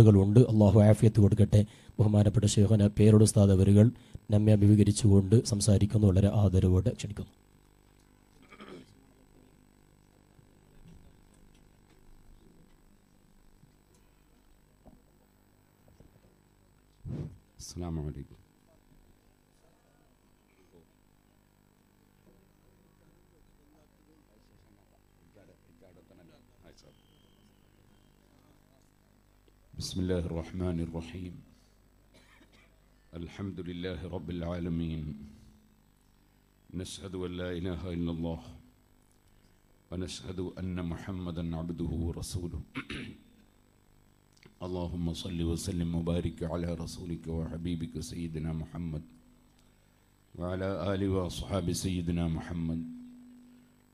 ഉണ്ട് അള്ളാഹു ആഫിയത്ത് കൊടുക്കട്ടെ. ബഹുമാനപ്പെട്ട ശേഖന പേരോട് സ്ഥാതവരുകൾ നമ്മെ അഭിമുഖീകരിച്ചുകൊണ്ട് സംസാരിക്കുന്നു. വളരെ ആദരവോടെ ക്ഷണിക്കുന്നു. അസ്സാം വലൈക്കും بسم الله الرحمن الرحيم. الحمد لله رب العالمين. نشهد أن لا إله إلا الله ونشهد أن محمدا عبده ورسوله. اللهم صل وسلم وبارك على رسولك وحبيبك سيدنا محمد وعلى آله وأصحاب سيدنا محمد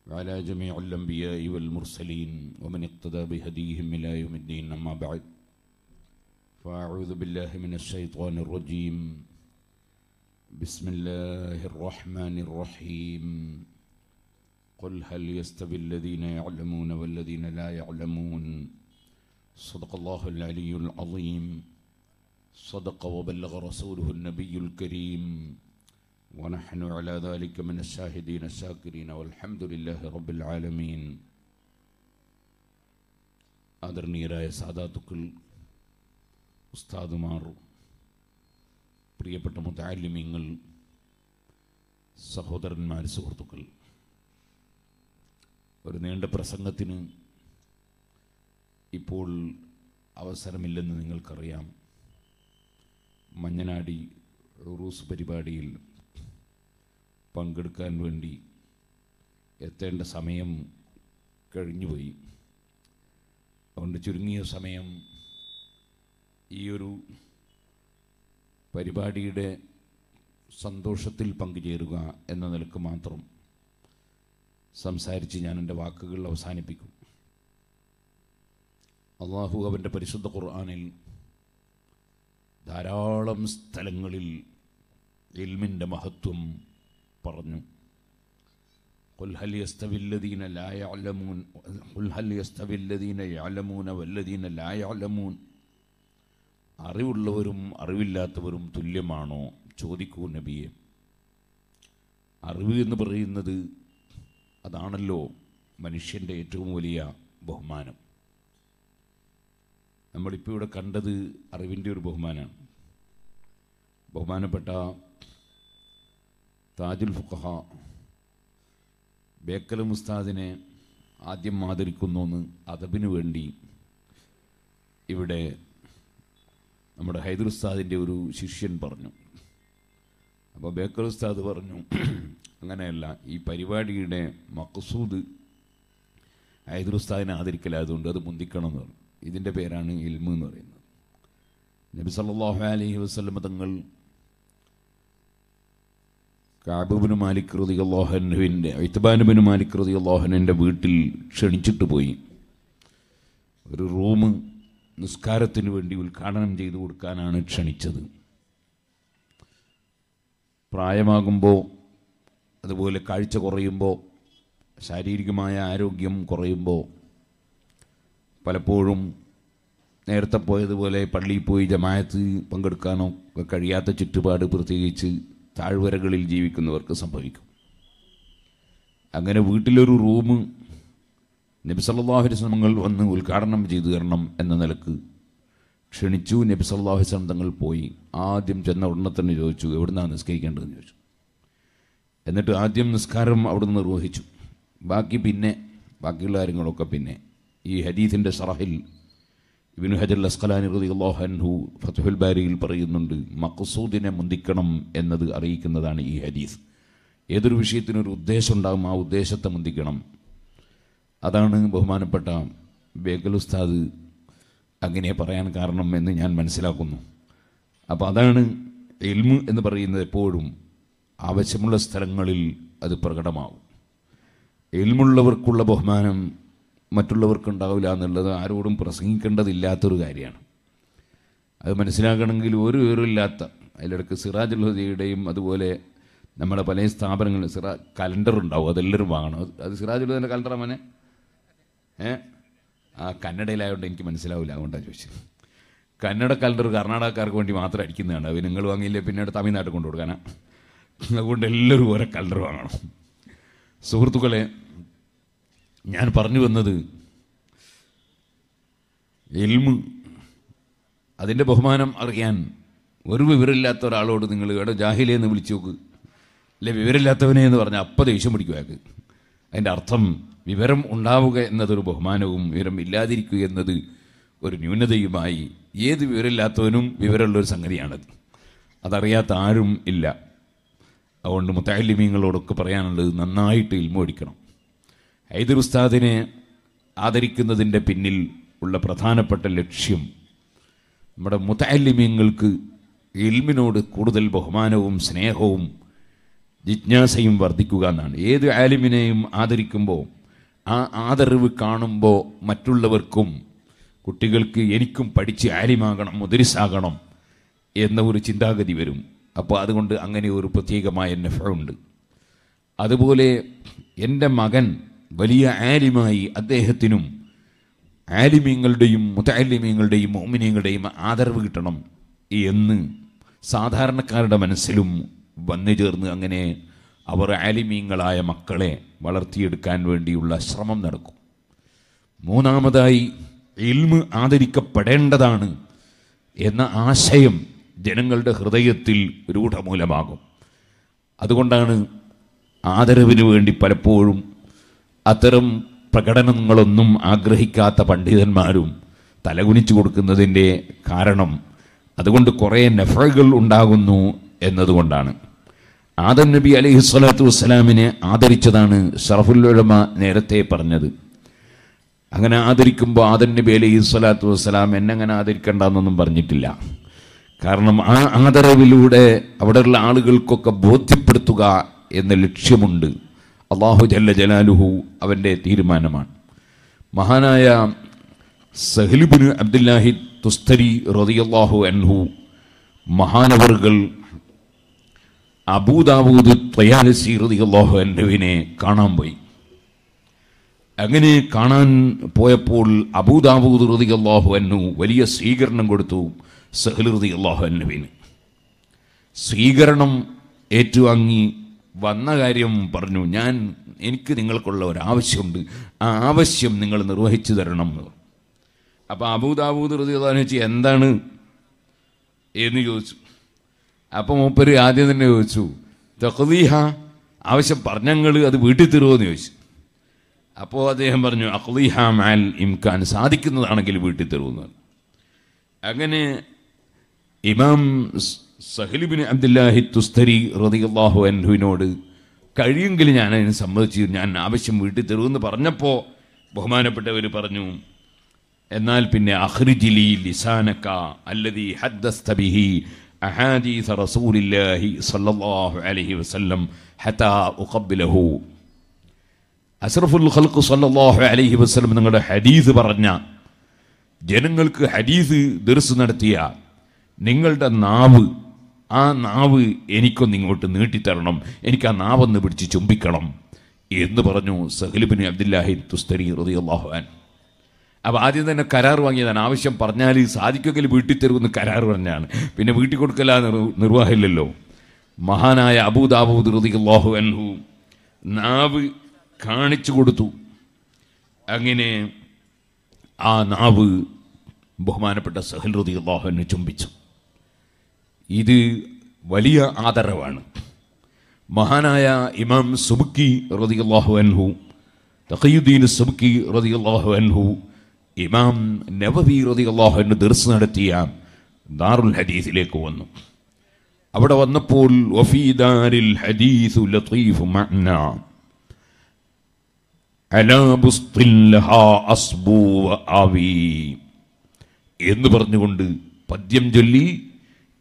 وعلى جميع الأنبياء والمرسلين ومن اقتدى بهديهم إلى يوم الدين. أما بعد فأعوذ بالله من الشيطان الرجيم بسم الله الرحمن الرحيم قل هل يستوي الذين يعلمون والذين لا يعلمون صدق الله العلي العظيم صدق وبلغ رسوله النبي الكريم ونحن على ذلك من الشاهدين الشاكرين والحمد لله رب العالمين ആദരണീയരായ സാധാത്തുക്കൾ ഉസ്താദുമാർ പ്രിയപ്പെട്ട മുതാലിമ്യങ്ങൾ സഹോദരന്മാർ സുഹൃത്തുക്കൾ ഒരു നീണ്ട പ്രസംഗത്തിന് ഇപ്പോൾ അവസരമില്ലെന്ന് നിങ്ങൾക്കറിയാം. മഞ്ഞനാടി റൂസ് പരിപാടിയിൽ പങ്കെടുക്കാൻ വേണ്ടി എത്തേണ്ട സമയം കഴിഞ്ഞുപോയി. അതുകൊണ്ട് ചുരുങ്ങിയ സമയം ഈ ഒരു പരിപാടിയുടെ സന്തോഷത്തിൽ പങ്കുചേരുക എന്ന നിലയ്ക്ക് മാത്രം സംസാരിച്ച് ഞാൻ എന്റെ വാക്കുകൾ അവസാനിപ്പിക്കും. അള്ളാഹു അവന്റെ പരിശുദ്ധ ഖുർആാനിൽ ധാരാളം സ്ഥലങ്ങളിൽ ഇൽമിന്റെ മഹത്വം പറഞ്ഞു. ഖുൽഹൽ യസ്തവില്ലദീന ലാ യഅലമൂൻ ഖുൽഹൽ യസ്തവില്ലദീന യഅലമൂന വല്ലദീന ലാ യഅലമൂൻ അറിവുള്ളവരും അറിവില്ലാത്തവരും തുല്യമാണോ? ചോദിക്കൂ നബിയെ. അറിവ് എന്ന് പറയുന്നത് അതാണല്ലോ മനുഷ്യന്റെ ഏറ്റവും വലിയ ബഹുമാനം. നമ്മളിപ്പോൾ ഇവിടെ കണ്ടത് അറിവിന്റെ ഒരു ബഹുമാനമാണ് ബഹുമാനപ്പെട്ട താജുൽ ഫുഖഹ ബേക്കൽ മുസ്താദിനെ ആദ്യം ആദരിക്കുന്നു എന്ന് അതബിനു വേണ്ടി ഇവിടെ നമ്മുടെ ഹൈദർ ഉസ്താദിന്റെ ഒരു ശിഷ്യൻ പറഞ്ഞു. അപ്പോൾ ബേക്കർ ഉസ്താദ് പറഞ്ഞു അങ്ങനെയല്ല ഈ പരിപാടിയുടെ മക്സൂദ് ഹൈദർ ഉസ്താദിനെ ആദരിക്കലായതുകൊണ്ട് അത് മുന്തിക്കണം എന്ന് പറഞ്ഞു. ഇതിന്റെ പേരാണ് ഇൽമു എന്ന് പറയുന്നത്. നബി സല്ലാഹു അലൈഹി വസ്ലം തങ്ങൾ കാബുബിന് മാലിക് അള്ളാഹനുവിന്റെ ഇത്തബാനുബിന് മാലിക് റതി അള്ളാഹനുവിന്റെ വീട്ടിൽ ക്ഷണിച്ചിട്ട് പോയി. ഒരു റൂം നിസ്കാരത്തിന് വേണ്ടി ഉദ്ഘാടനം ചെയ്തു കൊടുക്കാനാണ് ക്ഷണിച്ചത്. പ്രായമാകുമ്പോൾ അതുപോലെ കാഴ്ച കുറയുമ്പോൾ ശാരീരികമായ ആരോഗ്യം കുറയുമ്പോൾ പലപ്പോഴും നേരത്തെ പോയതുപോലെ പള്ളിയിൽ പോയി ജമായത്ത് പങ്കെടുക്കാനോ കഴിയാത്ത ചുറ്റുപാട് പ്രത്യേകിച്ച് താഴ്വരകളിൽ ജീവിക്കുന്നവർക്ക് സംഭവിക്കും. അങ്ങനെ വീട്ടിലൊരു റൂം നബി വസല്ലം തങ്ങൾ വന്ന് ഉദ്ഘാടനം ചെയ്തു തരണം എന്ന നിലയ്ക്ക് ക്ഷണിച്ചു. നബി സല്ലാഹു വസ്ലം തങ്ങൾ പോയി. ആദ്യം ചെന്ന ഉടനെ തന്നെ ചോദിച്ചു എവിടുന്നാണ് നിസ്കരിക്കേണ്ടതെന്ന് ചോദിച്ചു. എന്നിട്ട് ആദ്യം നിസ്കാരം അവിടുന്ന് നിർവഹിച്ചു. ബാക്കി പിന്നെ ബാക്കിയുള്ള കാര്യങ്ങളൊക്കെ പിന്നെ. ഈ ഹരീഫിന്റെ സറഹിൽ ഇബിനു ഹജർ അസ്ഖലാനി റളിയല്ലാഹു അൻഹു ഫത്ഹുൽ ബാരിയിൽ പറയുന്നുണ്ട് മഖസൂദിനെ മുന്തിക്കണം എന്നത് അറിയിക്കുന്നതാണ് ഈ ഹദീസ്. ഏതൊരു വിഷയത്തിനൊരു ഉദ്ദേശം ഉണ്ടാകും ആ ഉദ്ദേശത്തെ മുന്തിക്കണം. അതാണ് ബഹുമാനപ്പെട്ട ബേഗൽ ഉസ്താദ് അങ്ങനെ പറയാൻ കാരണം എന്ന് ഞാൻ മനസ്സിലാക്കുന്നു. അപ്പോൾ അതാണ് എൽമു എന്ന് പറയുന്നത് എപ്പോഴും ആവശ്യമുള്ള സ്ഥലങ്ങളിൽ അത് പ്രകടമാവും. എൽമുള്ളവർക്കുള്ള ബഹുമാനം മറ്റുള്ളവർക്കുണ്ടാവില്ല എന്നുള്ളത് ആരോടും പ്രസംഗിക്കേണ്ടതില്ലാത്തൊരു കാര്യമാണ്. അത് മനസ്സിലാക്കണമെങ്കിൽ ഒരു വിവരമില്ലാത്ത അതിലിടക്ക് സിറാജുൽ ഹുദയുടെയും അതുപോലെ നമ്മുടെ പല സ്ഥാപനങ്ങളിൽ സിറാ കലണ്ടർ ഉണ്ടാവും. അതെല്ലാവരും വാങ്ങണം. അത് സിറാജ് ഹുദയുടെ കലണ്ടർ ഏ ആ കന്നഡയിലായതുകൊണ്ട് എനിക്ക് മനസ്സിലാവില്ല അതുകൊണ്ടാണ് ചോദിച്ചത്. കന്നഡ കലണ്ടർ കർണാടകക്കാർക്ക് വേണ്ടി മാത്രം അടിക്കുന്നതാണ്. അത് നിങ്ങൾ വാങ്ങിയില്ലേ പിന്നീട് തമിഴ്നാട്ടിൽ കൊണ്ടു കൊടുക്കാനാ. അതുകൊണ്ട് എല്ലാവരും ഓരോ കലണ്ടർ വാങ്ങണം. സുഹൃത്തുക്കളെ ഞാൻ പറഞ്ഞു വന്നത് എൽമ് അതിന്റെ ബഹുമാനം അറിയാൻ ഒരു വിവരമില്ലാത്ത ഒരാളോട് നിങ്ങൾ ഇവിടെ ജാഹിലേ എന്ന് വിളിച്ചു നോക്ക്. അല്ലെ വിവരമില്ലാത്തവനെ എന്ന് പറഞ്ഞാൽ അപ്പം ദേഷ്യം പിടിക്കുവാക്ക് അതിന്റെ അർത്ഥം വിവരം ഉണ്ടാവുക എന്നതൊരു ബഹുമാനവും വിവരം ഇല്ലാതിരിക്കുക എന്നത് ഒരു ന്യൂനതയുമായി ഏത് വിവരമില്ലാത്തവനും വിവരമുള്ളൊരു സംഗതിയാണത് അതറിയാത്ത ആരും ഇല്ല. അതുകൊണ്ട് മുത്താലിമീങ്ങളോടൊക്കെ പറയാനുള്ളത് നന്നായിട്ട് ഇൽമോടിക്കണം ഹൈദർ ഉസ്താദിനെ ആദരിക്കുന്നതിന്റെ പിന്നിൽ ഉള്ള പ്രധാനപ്പെട്ട ലക്ഷ്യം നമ്മുടെ മുത്താലിമീങ്ങൾക്ക് ഇൽമിനോട് കൂടുതൽ ബഹുമാനവും സ്നേഹവും ജിജ്ഞാസയും വർദ്ധിക്കുക എന്നാണ്. ഏത് ആലിമിനെയും ആദരിക്കുമ്പോൾ ആ ആദരവ് കാണുമ്പോൾ മറ്റുള്ളവർക്കും കുട്ടികൾക്ക് എനിക്കും പഠിച്ച് ആലിമാകണം മുതിരിസാകണം എന്ന ഒരു ചിന്താഗതി വരും. അപ്പോൾ അതുകൊണ്ട് അങ്ങനെ ഒരു പ്രത്യേകമായ നെഫുണ്ട് അതുപോലെ എന്റെ മകൻ വലിയ ആലിമായി അദ്ദേഹത്തിനും ആലിമ്യങ്ങളുടെയും മുതാലിമ്യങ്ങളുടെയും മോമിനിയങ്ങളുടെയും ആദരവ് കിട്ടണം എന്ന് സാധാരണക്കാരുടെ മനസ്സിലും വന്നു ചേർന്ന് അങ്ങനെ അവർ ആലിമീങ്ങളായ മക്കളെ വളർത്തിയെടുക്കാൻ വേണ്ടിയുള്ള ശ്രമം നടക്കും. മൂന്നാമതായി ഇൽമ് ആദരിക്കപ്പെടേണ്ടതാണ് എന്ന ആശയം ജനങ്ങളുടെ ഹൃദയത്തിൽ രൂഢമൂലമാകും. അതുകൊണ്ടാണ് ആദരവിന് വേണ്ടി പലപ്പോഴും അത്തരം പ്രകടനങ്ങളൊന്നും ആഗ്രഹിക്കാത്ത പണ്ഡിതന്മാരും തലകുനിച്ചു കൊടുക്കുന്നതിന്റെ കാരണം അതുകൊണ്ട് കുറേ നെഫകൾ ഉണ്ടാകുന്നു എന്നതുകൊണ്ടാണ്. ആദം നബി അലൈഹി സ്വലാത്തു വസ്സലാമിനെ ആദരിച്ചതാണ് ഷറഫുല്ലുലമ നേരത്തെ പറഞ്ഞത്. അങ്ങനെ ആദരിക്കുമ്പോൾ ആദം നബി അലൈഹി സ്വലാത്തു വസ്സലാം എന്നെ അങ്ങനെ പറഞ്ഞിട്ടില്ല. കാരണം ആ ആദരവിലൂടെ അവിടെയുള്ള ആളുകൾക്കൊക്കെ ബോധ്യപ്പെടുത്തുക എന്ന ലക്ഷ്യമുണ്ട്. അള്ളാഹു ജല്ല ജലാലുഹു അവന്റെ തീരുമാനമാണ്. മഹാനായ സഹലിബിന് അബ്ദുല്ലാഹി തുസ്തരി റതിയല്ലാഹു അൻഹു മഹാനവറുകൾ അബൂദാബൂദ് ത്വയാലസി റതിയല്ലാഹു അൻഹുവിനെ കാണാൻ പോയി. അങ്ങനെ കാണാൻ പോയപ്പോൾ അബൂദാബൂദ് റതിയല്ലാഹു അന്നു വലിയ സ്വീകരണം കൊടുത്തു സഹലൃതി അള്ളാഹു അന്നുവിന് സ്വീകരണം ഏറ്റുവാങ്ങി വന്ന കാര്യം പറഞ്ഞു ഞാൻ എനിക്ക് നിങ്ങൾക്കുള്ള ഒരു ആവശ്യമുണ്ട്. ആ ആവശ്യം നിങ്ങൾ നിർവഹിച്ചു തരണം. എന്ന്. അപ്പോൾ അബൂദാബൂദ് ഹൃദയ എന്താണ്? എന്ന് ചോദിച്ചു. അപ്പം മൂപ്പര് ആദ്യം തന്നെ ചോദിച്ചു തഖദീഹ ആവശ്യം പറഞ്ഞങ്ങൾ അത് വീട്ടിൽ തരുമോ എന്ന് ചോദിച്ചു. അപ്പോൾ അദ്ദേഹം പറഞ്ഞു അഖ്ലീഹ മാൽ ഇംഖാൻ സാധിക്കുന്നതാണെങ്കിൽ വീട്ടിൽ തരുമെന്ന് പറഞ്ഞു. അങ്ങനെ ഇമാം സഹലിബിൻ അബ്ദുല്ലാഹി തുസ്തരി റതിയല്ലാഹു അൻഹുവിനോട് കഴിയുമെങ്കിൽ ഞാൻ അതിനെ സമ്മതിച്ചു ഞാൻ ആവശ്യം വീട്ടിൽ തരുമെന്ന് പറഞ്ഞപ്പോൾ ബഹുമാനപ്പെട്ടവർ പറഞ്ഞു എന്നാൽ പിന്നെ അഹ്രിജിലി ലിസാനക്ക അല്ലതി ഹദ്ദസ്ത ബിഹി അഹാദീസ റസൂലില്ലാഹി സല്ലല്ലാഹു അലൈഹി വസല്ലം ഹതാ ഉഖബ്ബിലഹു. അസ്റഫുൽ സല്ലല്ലാഹു അലൈഹി വസല്ലം നിങ്ങളുടെ ഹദീസ് പറഞ്ഞ ജനങ്ങൾക്ക് ഹദീസ് ദർസ് നടത്തിയ നിങ്ങളുടെ നാവ് ആ നാവ് എനിക്കൊന്ന് ഇങ്ങോട്ട് നീട്ടിത്തരണം എനിക്ക് ആ നാവൊന്ന് പിടിച്ച് ചുംബിക്കണം എന്ന് പറഞ്ഞു സഹലിബിന് അബ്ദുല്ലാഹി തുസ്തരി റളിയല്ലാഹു അൻ അപ്പോൾ ആദ്യം തന്നെ കരാർ വാങ്ങിയതാണ്. ആവശ്യം പറഞ്ഞാൽ സാധിക്കുമെങ്കിൽ വീട്ടിൽ തരുമെന്ന് കരാർ പറഞ്ഞാണ്. പിന്നെ വീട്ടിൽ കൊടുക്കല നിർവാഹമില്ലല്ലോ. മഹാനായ അബൂദാബൂദ് റളിയല്ലാഹു അൻഹു നാവ് കാണിച്ചു കൊടുത്തു. അങ്ങനെ ആ നാവ് ബഹുമാനപ്പെട്ട സഹൽ റതി അള്ളാഹുവിനെ ചുംബിച്ചു. ഇത് വലിയ ആദരവാണ്. മഹാനായ ഇമാം സുബുക്കി റതി അള്ളാഹു അൻഹു തഖയുദ്ദീൻ സുബുക്കി റതി അള്ളാഹു അൻഹു ഇമാം നവവി റതി അള്ളാഹുവിന് ദർസ് നടത്തിയ ദാറുൽ ഹദീസിലേക്ക് വന്നു. അവിടെ വന്നപ്പോൾ വഫീദാരിൽ ഹദീസു ലത്തീഫ് എന്ന് പറഞ്ഞുകൊണ്ട് പദ്യം ചൊല്ലി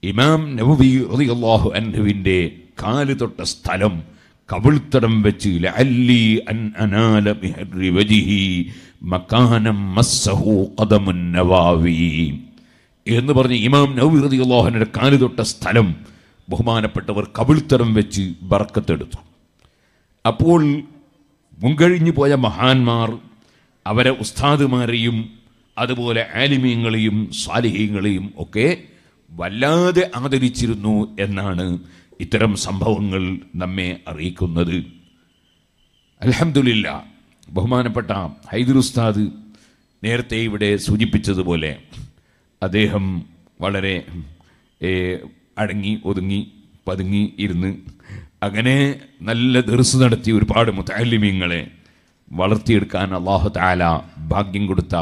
ഇമാം നബവി അള്ളാഹു അൻഹുവിന്റെ കാൽ തൊട്ട സ്ഥലം കവിൾത്തടം വെച്ച് മക്കാനം മസ്സഹു എന്ന് പറഞ്ഞ് ഇമാം നബവി റളിയല്ലാഹുവിന്റെ കാലു തൊട്ട സ്ഥലം ബഹുമാനപ്പെട്ടവർ കവിൾത്തരം വെച്ച് ബറക്കത്തെടുത്തു അപ്പോൾ മുൻകഴിഞ്ഞു പോയ മഹാന്മാർ അവരെ ഉസ്താദുമാരെയും അതുപോലെ ആലിമീങ്ങളെയും സാലിഹീങ്ങളെയും ഒക്കെ വല്ലാതെ ആദരിച്ചിരുന്നു എന്നാണ് ഇത്തരം സംഭവങ്ങൾ നമ്മെ അറിയിക്കുന്നത്. അലഹമില്ല ബഹുമാനപ്പെട്ട ഹൈദർ ഉസ്താദ് നേരത്തെ ഇവിടെ സൂചിപ്പിച്ചതുപോലെ അദ്ദേഹം വളരെ അടങ്ങി ഒതുങ്ങി പതുങ്ങി ഇരുന്ന് അങ്ങനെ നല്ല ദർസ് നടത്തി ഒരുപാട് മുത്താലിമ്യങ്ങളെ വളർത്തിയെടുക്കാൻ അള്ളാഹു താല ഭാഗ്യം കൊടുത്ത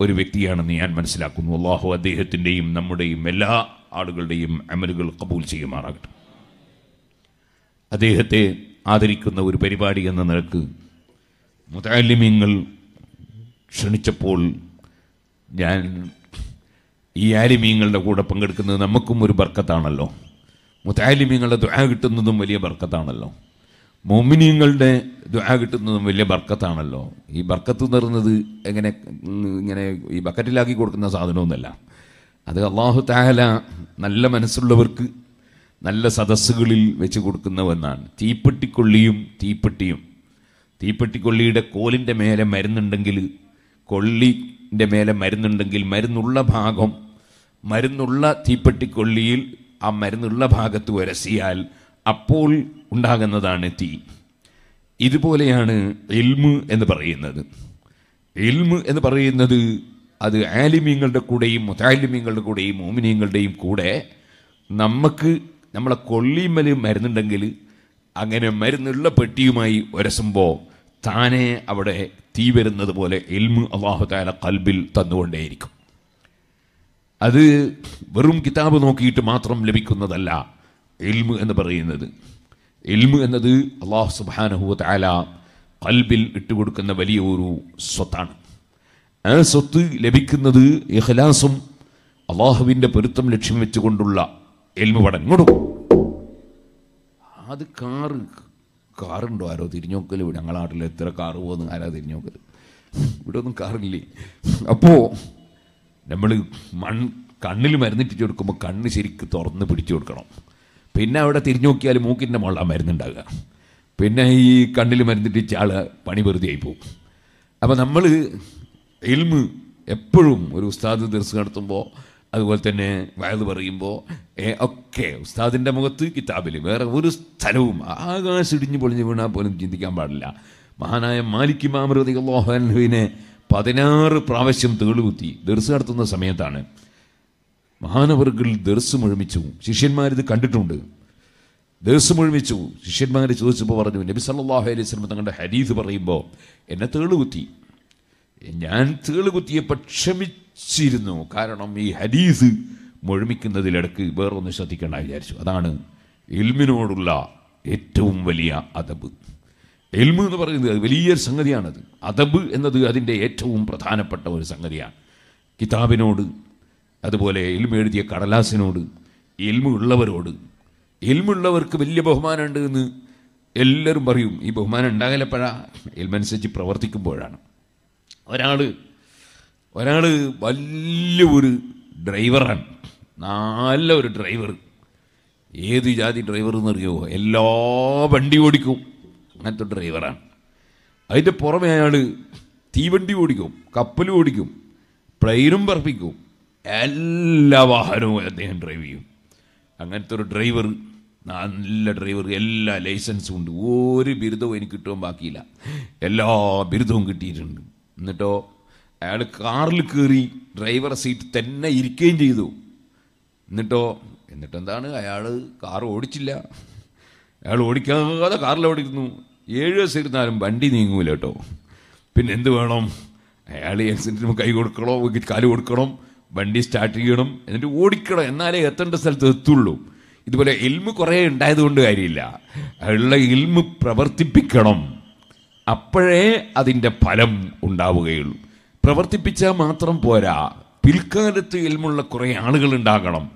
ഒരു വ്യക്തിയാണെന്ന് ഞാൻ മനസ്സിലാക്കുന്നു. അള്ളാഹു അദ്ദേഹത്തിന്റെയും നമ്മുടെയും എല്ലാ ആളുകളുടെയും അമലുകൾ കബൂൽ ചെയ്യുമാറാകട്ടെ. അദ്ദേഹത്തെ ആദരിക്കുന്ന ഒരു പരിപാടി എന്ന നിലയ്ക്ക് മുതാലിമ്യങ്ങൾ ക്ഷണിച്ചപ്പോൾ ഞാൻ ഈ ആലിമീങ്ങളുടെ കൂടെ പങ്കെടുക്കുന്നത് നമുക്കും ഒരു ബർക്കത്താണല്ലോ. മുതാലിമ്യങ്ങളുടെ ദുആ കിട്ടുന്നതും വലിയ ബർക്കത്താണല്ലോ. മോമിനിയങ്ങളുടെ ദുആ കിട്ടുന്നതും വലിയ ബർക്കത്താണല്ലോ. ഈ ബർക്കത്ത് നിറഞ്ഞത് എങ്ങനെ ഇങ്ങനെ ഈ ബക്കറ്റിലാക്കി കൊടുക്കുന്ന സാധനമൊന്നുമല്ല. അത് അള്ളാഹു താല നല്ല മനസ്സുള്ളവർക്ക് നല്ല സദസ്സുകളിൽ വെച്ച് കൊടുക്കുന്നവെന്നാണ് തീപ്പെട്ടിക്കൊള്ളിയും തീപ്പെട്ടിയും. തീപ്പെട്ടിക്കൊള്ളിയുടെ കോലിന്റെ മേലെ മരുന്നുണ്ടെങ്കിൽ കൊള്ളിന്റെ മേലെ മരുന്നുണ്ടെങ്കിൽ മരുന്നുള്ള ഭാഗം മരുന്നുള്ള തീപ്പെട്ടിക്കൊള്ളിയിൽ ആ മരുന്നുള്ള ഭാഗത്ത് വരസിയാൽ അപ്പോൾ ഉണ്ടാകുന്നതാണ് തീ. ഇതുപോലെയാണ് എൽമ് എന്ന് പറയുന്നത്. എൽമ് എന്ന് പറയുന്നത് അത് ആലിമ്യങ്ങളുടെ കൂടെയും മുതാലിമ്യങ്ങളുടെ കൂടെയും മോമിനിയങ്ങളുടെയും കൂടെ നമുക്ക് നമ്മളെ കൊള്ളിമൽ മരുന്നുണ്ടെങ്കിൽ അങ്ങനെ മരുന്നുള്ള പെട്ടിയുമായി ഉരസുമ്പോൾ താനെ അവിടെ തീ വരുന്നത് പോലെ എൽമു അള്ളാഹു താല കൽബിൽ തന്നുകൊണ്ടേയിരിക്കും. അത് വെറും കിതാബ് നോക്കിയിട്ട് മാത്രം ലഭിക്കുന്നതല്ല എൽമു എന്ന് പറയുന്നത്. എൽമു എന്നത് അള്ളാഹു സുബാനഹു താല കൽബിൽ ഇട്ടുകൊടുക്കുന്ന വലിയ ഒരു സ്വത്താണ്. ആ സ്വത്ത് ലഭിക്കുന്നത് ഇഹ്ലാസും അള്ളാഹുവിന്റെ പൊരുത്തം ലക്ഷ്യം വെച്ചുകൊണ്ടുള്ള എൽമ് പടം. അത് കാറ് കാറുണ്ടോ ആരോ? തിരിഞ്ഞു തിരിഞ്ഞോക്കൽ ഞങ്ങളെ നാട്ടിൽ എത്ര കാറ് പോകുന്നു ആരാ തിരിഞ്ഞു നോക്കൽ ഇവിടെ ഒന്നും കാറില്ലേ? അപ്പോൾ നമ്മൾ മൺ കണ്ണിൽ മരുന്നിട്ടിട്ട് കൊടുക്കുമ്പോൾ കണ്ണ് ശരിക്ക് തുറന്ന് പിടിച്ചു കൊടുക്കണം. പിന്നെ അവിടെ തിരിഞ്ഞു നോക്കിയാൽ മൂക്കിന്റെ മുകളിലാണ് മരുന്നുണ്ടാകുക പിന്നെ ഈ കണ്ണിൽ മരുന്നിട്ടിച്ച ആൾ പണി വെറുതെ ആയിപ്പോവും അപ്പോൾ നമ്മൾ എൽമ് എപ്പോഴും ഒരു ഉസ്താദ് ദർസ് നടത്തുമ്പോൾ അതുപോലെ തന്നെ വയത് പറയുമ്പോൾ ഒക്കെ ഉസ്താദിന്റെ മുഖത്ത് കിതാബിൽ വേറെ ഒരു സ്ഥലവും ആകാശം ഇടിഞ്ഞു പൊളിഞ്ഞു വീണാൽ പോലും ചിന്തിക്കാൻ പാടില്ല. മഹാനായ മാലിക് മാമൃതി അള്ളാഹുവിനെ പതിനാറ് പ്രാവശ്യം തേളുകുത്തി ദർസ് നടത്തുന്ന സമയത്താണ്. മഹാനവർകൾ ദർസ് മുഴുമിച്ചു. ശിഷ്യന്മാരിത് കണ്ടിട്ടുണ്ട്. ദർസ് മുഴുമിച്ചു. ശിഷ്യന്മാർ ചോദിച്ചപ്പോൾ പറഞ്ഞു നബി സല്ലാഹു അലൈഹി സ്വലം തങ്ങളുടെ ഹദീസ് പറയുമ്പോൾ എന്നെ തേളുകുത്തി ഞാൻ തേളുകുത്തിയപ്പോൾ ക്ഷമിച്ചിരുന്നു. കാരണം ഈ ഹദീസ് മുഴുമിക്കുന്നതിലിടക്ക് വേറൊന്ന് ശ്രദ്ധിക്കേണ്ട വിചാരിച്ചു. അതാണ് എൽമിനോടുള്ള ഏറ്റവും വലിയ അതബ് എൽമ് എന്ന് പറയുന്നത് വലിയൊരു സംഗതിയാണത്. അതബ് എന്നത് അതിന്റെ ഏറ്റവും പ്രധാനപ്പെട്ട ഒരു സംഗതിയാണ്. കിതാബിനോട് അതുപോലെ എൽമ എഴുതിയ കടലാസിനോട് എൽമ ഉള്ളവരോട് എൽമുള്ളവർക്ക് വലിയ ബഹുമാനമുണ്ട് എന്ന് എല്ലാവരും പറയും. ഈ ബഹുമാനം ഉണ്ടാകലപ്പോഴാണ് എൽമനുസരിച്ച് പ്രവർത്തിക്കുമ്പോഴാണ്. ഒരാൾ ഒരാൾ വലിയ ഒരു ഡ്രൈവറാണ്. നല്ല ഒരു ഡ്രൈവർ ഏത് ജാതി ഡ്രൈവർ എന്നറിയോ എല്ലാ വണ്ടി ഓടിക്കും. അങ്ങനത്തെ ഡ്രൈവറാണ്. അതിന്റെ പുറമെ അയാൾ തീവണ്ടി ഓടിക്കും കപ്പൽ ഓടിക്കും പ്ലെയിനും പറപ്പിക്കും എല്ലാ വാഹനവും അദ്ദേഹം ഡ്രൈവ് ചെയ്യും. അങ്ങനത്തെ ഒരു ഡ്രൈവർ നല്ല ഡ്രൈവർ എല്ലാ ലൈസൻസും ഉണ്ട്. ഒരു ബിരുദവും എനിക്ക് കിട്ടുവാൻ ബാക്കിയില്ല. എല്ലാ ബിരുദവും കിട്ടിയിട്ടുണ്ട്. എന്നിട്ടോ അയാൾ കാറിൽ കയറി ഡ്രൈവർ സീറ്റ് തന്നെ ഇരിക്കുകയും ചെയ്തു. എന്നിട്ടോ എന്നിട്ടെന്താണ്? അയാൾ കാർ ഓടിച്ചില്ല. അയാൾ ഓടിക്കാതെ കാറിൽ ഓടിക്കുന്നു ഏഴ് ദിവസം ഇരുന്നാലും വണ്ടി നീങ്ങൂല കേട്ടോ. പിന്നെ എന്ത് വേണം? അയാൾ ആക്സിഡന്റിന് കൈ കൊടുക്കണോ? കാൽ കൊടുക്കണം? വണ്ടി സ്റ്റാർട്ട് ചെയ്യണം? എന്നിട്ട് ഓടിക്കണം. എന്നാലേ എത്തേണ്ട സ്ഥലത്ത് എത്തുള്ളൂ. ഇതുപോലെ എൽമ് കുറേ ഉണ്ടായതുകൊണ്ട് കാര്യമില്ല. അയാളുടെ എൽമ് പ്രവർത്തിപ്പിക്കണം. അപ്പോഴേ അതിന്റെ ഫലം ഉണ്ടാവുകയുള്ളൂ. പ്രവർത്തിപ്പിച്ചാൽ മാത്രം പോരാ. പിൽക്കാലത്ത് ഇൽമുള്ള കുറേ ആളുകൾ ഉണ്ടാകണം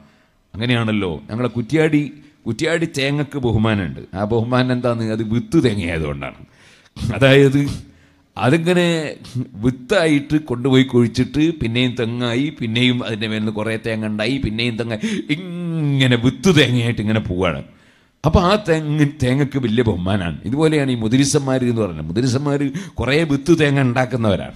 അങ്ങനെയാണല്ലോ. ഞങ്ങളെ കുറ്റിയാടി കുറ്റിയാടി തേങ്ങക്ക് ബഹുമാനമുണ്ട്. ആ ബഹുമാനം എന്താന്ന് അത് വിത്ത് തേങ്ങയായതുകൊണ്ടാണ്. അതായത് അതിങ്ങനെ വിത്തായിട്ട് കൊണ്ടുപോയി കുഴിച്ചിട്ട് പിന്നെയും തെങ്ങായി പിന്നെയും അതിന്റെ മേലിൽ കുറേ തേങ്ങ ഉണ്ടായി പിന്നെയും തെങ്ങ ഇങ്ങനെ വിത്ത് തേങ്ങയായിട്ട് ഇങ്ങനെ പോവാണ്. അപ്പോൾ ആ തേങ്ങ തേങ്ങക്ക് വലിയ ബഹുമാനാണ്. ഇതുപോലെയാണ് ഈ മുതിരിസന്മാർ എന്ന് പറയുന്നത്. മുതിരിസന്മാർ കുറേ വിത്ത് തേങ്ങ ഉണ്ടാക്കുന്നവരാണ്.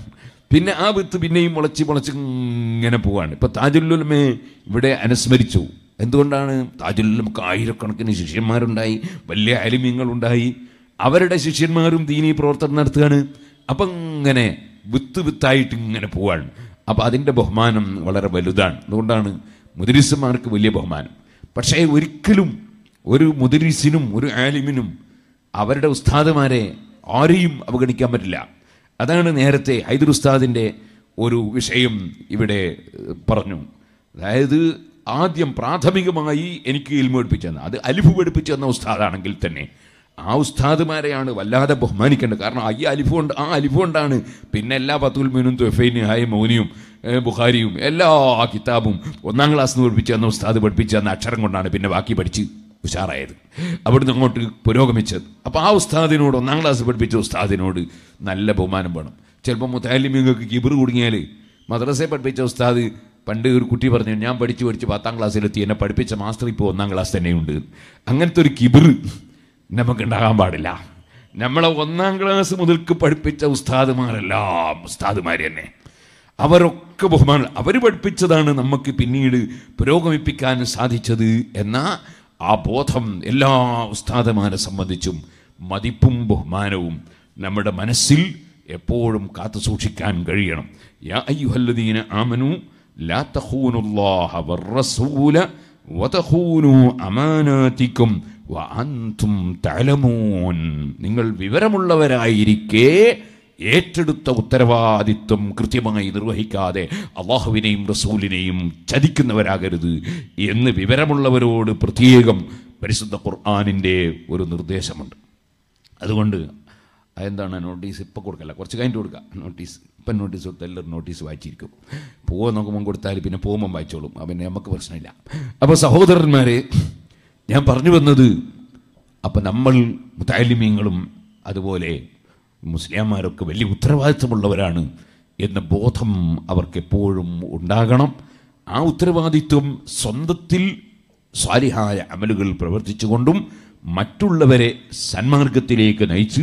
പിന്നെ ആ വിത്ത് പിന്നെയും മുളച്ച് മുളച്ച് ഇങ്ങനെ പോവാണ്. ഇപ്പൊ താജുല്ലുലമെ ഇവിടെ അനുസ്മരിച്ചു. എന്തുകൊണ്ടാണ്? താജുല്ലുലമക്ക് ആയിരക്കണക്കിന് ശിഷ്യന്മാരുണ്ടായി വലിയ അലിമ്യങ്ങളുണ്ടായി അവരുടെ ശിഷ്യന്മാരും ദീനി പ്രവർത്തനം നടത്തുകയാണ്. അപ്പം ഇങ്ങനെ വിത്ത് വിത്തായിട്ട് ഇങ്ങനെ പോവാണ്. അപ്പോൾ അതിന്റെ ബഹുമാനം വളരെ വലുതാണ്. അതുകൊണ്ടാണ് മുതിരിസന്മാർക്ക് വലിയ ബഹുമാനം. പക്ഷേ ഒരിക്കലും ഒരു മുദരിസിനും ഒരു ആലിമിനും അവരുടെ ഉസ്താദുമാരെ ആരെയും അവഗണിക്കാൻ പറ്റില്ല. അതാണ് നേരത്തെ ഹൈദർ ഉസ്താദിന്റെ ഒരു വിഷയം ഇവിടെ പറഞ്ഞു. അതായത് ആദ്യം പ്രാഥമികമായി എനിക്ക് ഇൽമ പഠിപ്പിച്ചു തന്ന അത് അലിഫ് പഠിപ്പിച്ചു തന്ന ഉസ്താദാണെങ്കിൽ തന്നെ ആ ഉസ്താദുമാരെയാണ് വല്ലാതെ ബഹുമാനിക്കേണ്ടത്. കാരണം ഈ അലിഫ് കൊണ്ട് ആ അലിഫ് കൊണ്ടാണ് പിന്നെ എല്ലാ പത്തുൽ മീനും തുഫൈനും ഹായ് മൗനിയും ബുഖാരിയും എല്ലാ കിതാബും ഒന്നാം ക്ലാസ് നിന്ന് പഠിപ്പിച്ചു തന്ന ഉസ്താദ് പഠിപ്പിച്ചു തന്ന അക്ഷരം കൊണ്ടാണ് പിന്നെ ബാക്കി പഠിച്ച്. ഉഷാറായത്. അവിടുന്ന് അങ്ങോട്ട് പുരോഗമിച്ചത്. അപ്പോൾ ആ ഉസ്താദിനോട് ഒന്നാം ക്ലാസ് പഠിപ്പിച്ച ഉസ്താദിനോട് നല്ല ബഹുമാനം വേണം. ചിലപ്പോൾ മുത്താലിമിങ്ങൾക്ക് കിബിർ കുടുങ്ങിയാൽ മദ്രസയെ പഠിപ്പിച്ച ഉസ്താദ് പണ്ട് ഒരു കുട്ടി പറഞ്ഞു ഞാൻ പഠിച്ച് പഠിച്ച് പത്താം ക്ലാസ്സിലെത്തി എന്നെ പഠിപ്പിച്ച മാസ്റ്റർ ഇപ്പോൾ ഒന്നാം ക്ലാസ് തന്നെയുണ്ട്. അങ്ങനത്തെ ഒരു കിബിർ നമുക്ക് ഉണ്ടാകാൻ പാടില്ല. നമ്മളെ ഒന്നാം ക്ലാസ് മുതൽക്ക് പഠിപ്പിച്ച ഉസ്താദുമാരെല്ലാം ഉസ്താദുമാർ തന്നെ. അവരൊക്കെ ബഹുമാനം അവർ പഠിപ്പിച്ചതാണ് നമുക്ക് പിന്നീട് പുരോഗമിപ്പിക്കാൻ സാധിച്ചത് എന്ന ആ ബോധം എല്ലാ ഉസ്താദമാരെ സംബന്ധിച്ചും മതിപ്പും ബഹുമാനവും നമ്മുടെ മനസ്സിൽ എപ്പോഴും കാത്തു സൂക്ഷിക്കാൻ കഴിയണം. യാ അയ്യുഹല്ലദീന ആമനു ലാ തഖൂനുല്ലാഹ വറസൂല വതഖൂനു അമാനാതിക്കും വഅൻതും തഅലമൂൻ. നിങ്ങൾ വിവരമുള്ളവരായിരിക്കെ ഏറ്റെടുത്ത ഉത്തരവാദിത്വം കൃത്യമായി നിർവഹിക്കാതെ അള്ളാഹുവിനെയും റസൂലിനെയും ചതിക്കുന്നവരാകരുത് എന്ന് വിവരമുള്ളവരോട് പ്രത്യേകം പരിശുദ്ധ ഖുർആാനിന്റെ ഒരു നിർദ്ദേശമുണ്ട്. അതുകൊണ്ട് എന്താണ് നോട്ടീസ് ഇപ്പോൾ കൊടുക്കല്ല. കുറച്ച് കഴിഞ്ഞിട്ട് കൊടുക്കുക നോട്ടീസ്. ഇപ്പം നോട്ടീസ് കൊടുത്താൽ എല്ലാവരും നോട്ടീസ് വായിച്ചിരിക്കും. പോകാൻ നോക്കുമ്പോൾ കൊടുത്താൽ പിന്നെ പോകുമ്പം വായിച്ചോളും. പിന്നെ നമുക്ക് പ്രശ്നമില്ല. അപ്പോൾ സഹോദരന്മാരെ ഞാൻ പറഞ്ഞു വന്നത് അപ്പം നമ്മൾ മുത്താലിമീങ്ങളും അതുപോലെ മുസ്ലിംമാരൊക്കെ വലിയ ഉത്തരവാദിത്വമുള്ളവരാണ് എന്ന ബോധം അവർക്ക് എപ്പോഴും ഉണ്ടാകണം. ആ ഉത്തരവാദിത്വം സ്വന്തത്തിൽ സ്വാലിഹായ അമലുകൾ പ്രവർത്തിച്ചുകൊണ്ടും മറ്റുള്ളവരെ സന്മാർഗത്തിലേക്ക് നയിച്ച്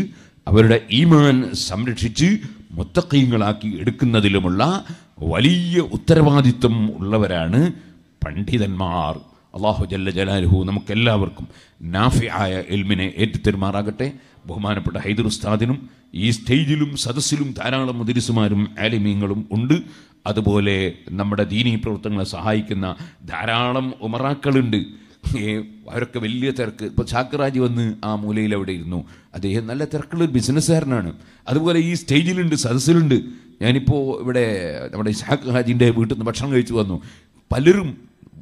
അവരുടെ ഈമാൻ സംരക്ഷിച്ച് മുത്തക്കീങ്ങളാക്കി എടുക്കുന്നതിലുമുള്ള വലിയ ഉത്തരവാദിത്വം ഉള്ളവരാണ് പണ്ഡിതന്മാർ. അള്ളാഹു ജല്ല ജലാലുഹു നമുക്കെല്ലാവർക്കും നാഫിയായ എൽമിനെ ഏറ്റുതരുമാറാകട്ടെ. ബഹുമാനപ്പെട്ട ഹൈദർ ഉസ്താദിനും ഈ സ്റ്റേജിലും സദസ്സിലും ധാരാളം മുതിരിസുമാരും ആലിമീങ്ങളും ഉണ്ട്. അതുപോലെ നമ്മുടെ ദീനീ പ്രവർത്തനങ്ങളെ സഹായിക്കുന്ന ധാരാളം ഉമറാക്കളുണ്ട്. അവരൊക്കെ വലിയ തിരക്ക്. ഇപ്പോൾ ചാക്കറാജി വന്ന് ആ മൂലയിൽ അവിടെ ഇരുന്നു. അദ്ദേഹം നല്ല തിരക്കുള്ള ഒരു ബിസിനസ്സുകാരനാണ്. അതുപോലെ ഈ സ്റ്റേജിലുണ്ട് സദസ്സിലുണ്ട്. ഞാനിപ്പോൾ ഇവിടെ നമ്മുടെ ഷാഖ് ഹാജിന്റെ വീട്ടിൽ നിന്ന് ഭക്ഷണം കഴിച്ചു വന്നു. പലരും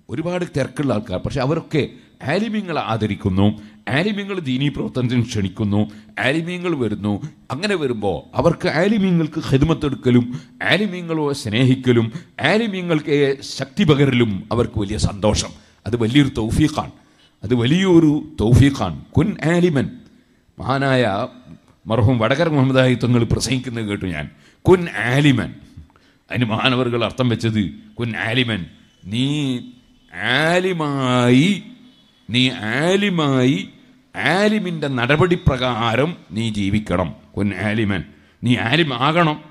ഒരുപാട് തിരക്കുള്ള ആൾക്കാർ. പക്ഷെ അവരൊക്കെ ആലിമ്യങ്ങളെ ആദരിക്കുന്നു. ആലിമ്യങ്ങൾ ദീനീ പ്രവർത്തനത്തിന് ക്ഷണിക്കുന്നു ആലിമ്യങ്ങൾ വരുന്നു. അങ്ങനെ വരുമ്പോൾ അവർക്ക് ആലിമ്യങ്ങൾക്ക് ഹെതുമത്തെടുക്കലും ആലിമ്യങ്ങളെ സ്നേഹിക്കലും ആലിമ്യങ്ങൾക്ക് ശക്തി പകരലും അവർക്ക് വലിയ സന്തോഷം. അത് വലിയൊരു തൗഫീഖാണ്. അത് വലിയൊരു തൗഫീഖാണ്. കുൻ ആലിമൻ. മഹാനായ മർഹൂം വടകര മുഹമ്മദായി തങ്ങൾ പ്രസംഗിക്കുന്നത് കേട്ടു ഞാൻ. കുൻ ആലിമൻ. അതിന് മഹാനവറുകൾ അർത്ഥം വെച്ചത് കുൻ ആലിമൻ. നീ ആലിമായി നീ ആലിമായി ആലിമിന്റെ നടപടി പ്രകാരം നീ ജീവിക്കണം. കുൻ ആലിമൻ. നീ ആലിമാകണം.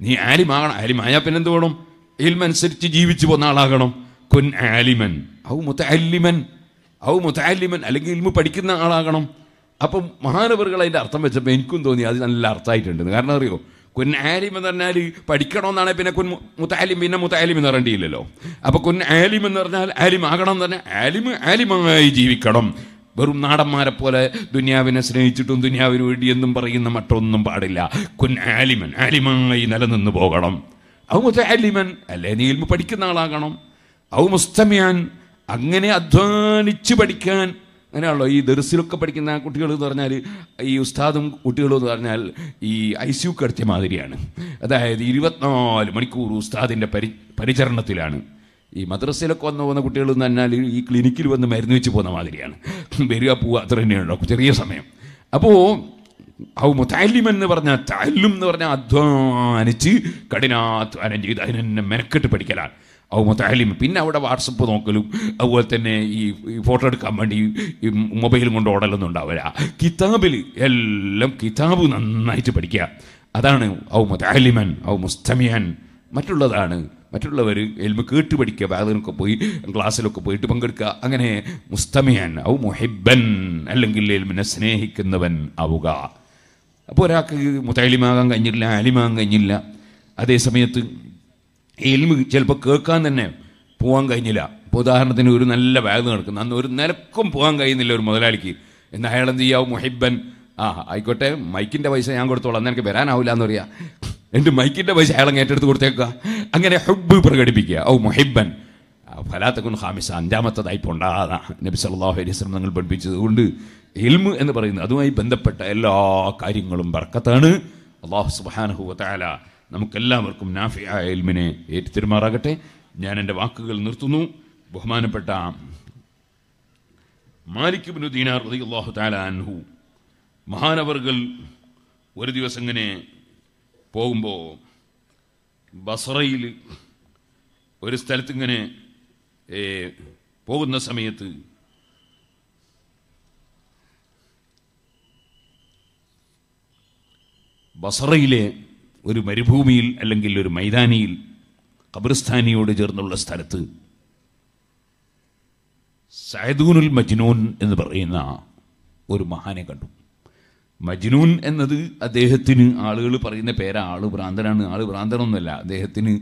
നീ ആലിമാകണം. ആലിമായാൽ പിന്നെന്ത് വേണം? ഇൽമനുസരിച്ച് ജീവിച്ചു പോകുന്ന ആളാകണം. കുൻ ആലിമൻ. ഔ മുത്തല്ലിമൻ ഔ മുത്തല്ലിമൻ അല്ലെങ്കിൽ ഇൽമു പഠിക്കുന്ന ആളാകണം. അപ്പം മഹാനവറുകൾ അതിന്റെ അർത്ഥം വെച്ചപ്പോൾ എനിക്കും തോന്നി അത് നല്ല അർത്ഥമായിട്ടുണ്ട്. കാരണം അറിയോ? കുൻ ആലിം എന്ന് പറഞ്ഞാൽ പഠിക്കണമെന്നാണ് പിന്നെ കുൻ മുത്താലിം പിന്നെ മുത്താലിം എന്ന് പറയേണ്ടിയില്ലല്ലോ. അപ്പോൾ കുൻ ആലിം എന്ന് പറഞ്ഞാൽ ആലിം ആകണം എന്ന് പറഞ്ഞാൽ ആലിം ആലിമായി ജീവിക്കണം. വെറും നാടന്മാരെ പോലെ ദുനിയാവിനെ സ്നേഹിച്ചിട്ടും ദുനിയാവിന് വേണ്ടി എന്നും പറയുന്ന മറ്റൊന്നും പാടില്ല. കുൻ ആലിമൻ ആലിമായി നിലനിന്ന് പോകണം. ഔ മുത്താലിമൻ അല്ലേ നീ ഇൽമു പഠിക്കുന്ന ആളാകണം. ഔ മുസ്തമിയാൻ അങ്ങനെ അധ്വാനിച്ച് പഠിക്കാൻ. അങ്ങനെയാണല്ലോ ഈ ദർസിലൊക്കെ പഠിക്കുന്ന കുട്ടികൾ എന്ന് പറഞ്ഞാൽ ഈ ഉസ്താദും കുട്ടികളും എന്ന് പറഞ്ഞാൽ ഈ ഐ സി യു കടത്തിയ മാതിരിയാണ്. അതായത് ഇരുപത്തിനാല് മണിക്കൂർ ഉസ്താദിന്റെ പരി പരിചരണത്തിലാണ്. ഈ മദ്രസയിലൊക്കെ വന്ന് പോകുന്ന കുട്ടികൾ എന്ന് പറഞ്ഞാൽ ഈ ക്ലിനിക്കിൽ വന്ന് മരുന്ന് വെച്ച് പോകുന്ന മാതിരിയാണ്. വരിക പോവുക അത്ര തന്നെയാണല്ലോ ചെറിയ സമയം. അപ്പോൾ ഔ മുത്താലിമൻ എന്ന് പറഞ്ഞാൽ താലും എന്ന് പറഞ്ഞാൽ അധ്വാനിച്ച് കഠിനാധ്വാനം ചെയ്ത് അതിനെ മെനക്കെട്ട് പഠിക്കലാണ്. ഔ മുത്താലിം പിന്നെ അവിടെ വാട്സപ്പ് നോക്കലും അതുപോലെ തന്നെ ഈ ഫോട്ടോ എടുക്കാൻ വേണ്ടി ഈ മൊബൈലും കൊണ്ട് ഓടലൊന്നും ഉണ്ടാവില്ല. കിതാബിൽ എല്ലാം കിതാബ് നന്നായിട്ട് പഠിക്കുക. അതാണ് ഔ മുതാലിമൻ ഔ മുസ്തമിയൻ മറ്റുള്ളതാണ് മറ്റുള്ളവർ എൽമ കേട്ട് പഠിക്കുക ബാദനൊക്കെ പോയി ക്ലാസ്സിലൊക്കെ പോയിട്ട് പങ്കെടുക്കുക. അങ്ങനെ മുസ്തമിയൻ ഔ മുഹിബൻ അല്ലെങ്കിൽ എൽമിനെ സ്നേഹിക്കുന്നവൻ ആവുക. അപ്പോൾ ഒരാൾക്ക് മുത്തലിമാകാൻ കഴിഞ്ഞില്ല അലിമാകാൻ കഴിഞ്ഞില്ല. അതേ സമയത്ത് എൽമ് ചിലപ്പോൾ കേൾക്കാൻ തന്നെ പോകാൻ കഴിഞ്ഞില്ല. ഇപ്പോൾ ഉദാഹരണത്തിന് ഒരു നല്ല ബാഗ് നടക്കുന്നു. അന്ന് ഒരു നിലക്കും പോകാൻ കഴിയുന്നില്ല ഒരു മുതലാളിക്ക്. എന്നാൽ അയാൾ എന്ത് ചെയ്യാവും മുഹിബൻ ആ ആയിക്കോട്ടെ മൈക്കിന്റെ പൈസ ഞാൻ കൊടുത്തോളാം. അന്ന് എനിക്ക് വരാനാവില്ല എന്ന് പറയാ. എന്റെ മൈക്കിന്റെ പൈസ അയാളെ ഏറ്റെടുത്ത് കൊടുത്തേക്കുക. അങ്ങനെ ഹുബ് പ്രകടിപ്പിക്കുക. ഔ മുഹിബൻ ഫലാത്തക്കുൻ ഹാമിസ അഞ്ചാമത്തതായി പോണ്ടാ നബി സല്ലാഹു അലൈഹി സ്വലം നിങ്ങൾ പഠിപ്പിച്ചത് കൊണ്ട് എൽമ് എന്ന് പറയുന്നത് അതുമായി ബന്ധപ്പെട്ട എല്ലാ കാര്യങ്ങളും ബർക്കത്താണ്. അള്ളാഹു സുബ്ഹാനഹു വതആല നമുക്കെല്ലാവർക്കും നാഫിയായ എൽമിനെ ഏറ്റുതിരുമാറാകട്ടെ. ഞാൻ എന്റെ വാക്കുകൾ നിർത്തുന്നു. ബഹുമാനപ്പെട്ട മാലിക് ബിനു ദീനാർ റളിയല്ലാഹു തആല അൻഹു. മഹാനവർകൾ ഒരു ദിവസം ഇങ്ങനെ പോകുമ്പോൾ ബസറയിൽ ഒരു സ്ഥലത്ത് ഇങ്ങനെ പോകുന്ന സമയത്ത് ബസറയിലെ ഒരു മരുഭൂമിയിൽ അല്ലെങ്കിൽ ഒരു മൈതാനിയിൽ ഖബർസ്ഥാനിയോട് ചേർന്നുള്ള സ്ഥലത്ത് സയദൂനുൽ മജ്നൂൻ എന്ന് പറയുന്ന ഒരു മഹാനെ കണ്ടു. മജ്നൂൻ എന്നത് അദ്ദേഹത്തിന് ആളുകൾ പറയുന്ന പേരാ ആൾ ഭ്രാന്തനാണ്. ആൾ ഭ്രാന്തനൊന്നുമല്ല അദ്ദേഹത്തിന്